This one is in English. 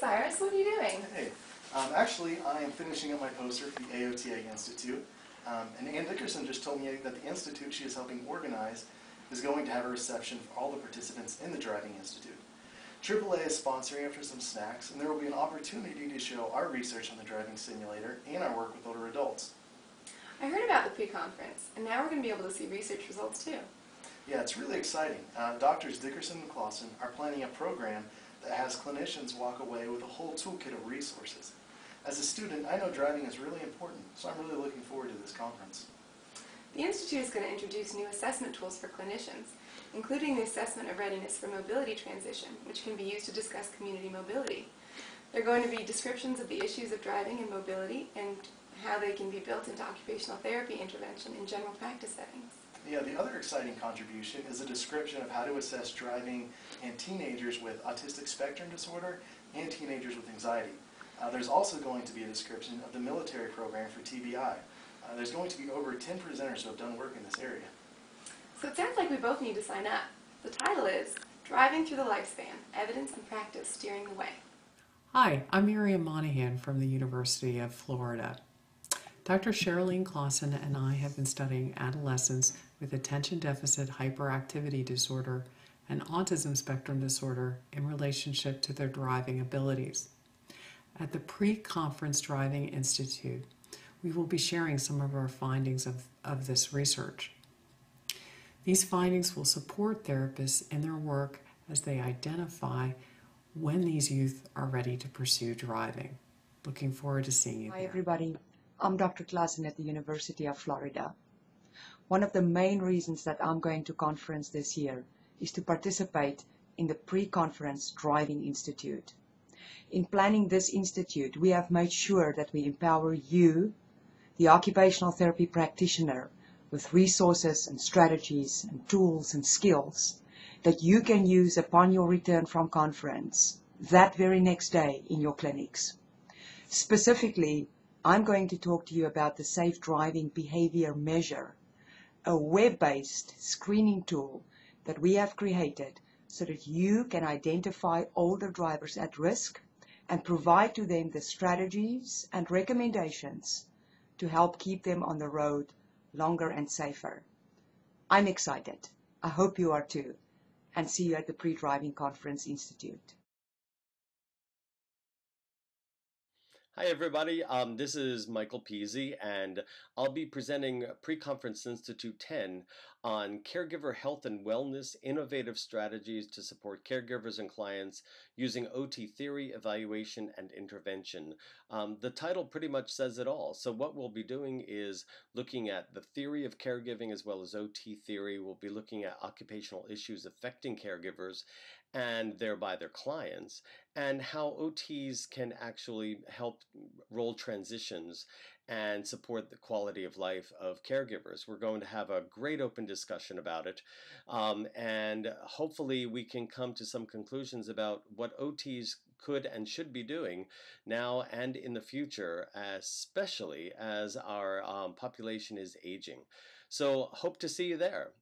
Cyrus, what are you doing? Hey, um, actually, I am finishing up my poster for the AOTA Institute. Um, and Ann Dickerson just told me that the institute she is helping organize is going to have a reception for all the participants in the Driving Institute. AAA is sponsoring after some snacks, and there will be an opportunity to show our research on the driving simulator and our work with older adults. I heard about the pre-conference, and now we're going to be able to see research results too. Yeah, it's really exciting. Uh, Doctors Dickerson and Classen are planning a program that has clinicians walk away with a whole toolkit of resources. As a student, I know driving is really important, so I'm really looking forward to this conference. The Institute is going to introduce new assessment tools for clinicians, including the assessment of readiness for mobility transition, which can be used to discuss community mobility. There are going to be descriptions of the issues of driving and mobility and how they can be built into occupational therapy intervention in general practice settings. Yeah, the other exciting contribution is a description of how to assess driving in teenagers with autistic spectrum disorder and teenagers with anxiety. Uh, there's also going to be a description of the military program for TBI. Uh, there's going to be over 10 presenters who have done work in this area. So it sounds like we both need to sign up. The title is Driving Through the Lifespan, Evidence and Practice Steering the Way. Hi, I'm Miriam Monahan from the University of Florida. Dr. Sherrilene Classen and I have been studying adolescents with attention deficit hyperactivity disorder and autism spectrum disorder in relationship to their driving abilities. At the Pre-Conference Driving Institute, we will be sharing some of our findings of, of this research. These findings will support therapists in their work as they identify when these youth are ready to pursue driving. Looking forward to seeing you Hi, there. everybody. I'm Dr. Classen at the University of Florida. One of the main reasons that I'm going to conference this year is to participate in the pre-conference Driving Institute. In planning this institute, we have made sure that we empower you, the occupational therapy practitioner, with resources and strategies and tools and skills that you can use upon your return from conference that very next day in your clinics. Specifically, I'm going to talk to you about the Safe Driving Behavior Measure, a web-based screening tool that we have created so that you can identify older drivers at risk and provide to them the strategies and recommendations to help keep them on the road longer and safer. I'm excited. I hope you are too. And see you at the Pre-Driving Conference Institute. Hi, everybody. Um, this is Michael Pizzi, and I'll be presenting Pre-Conference Institute 10 on caregiver health and wellness, innovative strategies to support caregivers and clients using OT theory, evaluation, and intervention. Um, the title pretty much says it all. So what we'll be doing is looking at the theory of caregiving as well as OT theory. We'll be looking at occupational issues affecting caregivers and thereby their clients, and how OTs can actually help role transitions and support the quality of life of caregivers. We're going to have a great open discussion about it, um, and hopefully we can come to some conclusions about what OTs could and should be doing now and in the future, especially as our um, population is aging. So hope to see you there.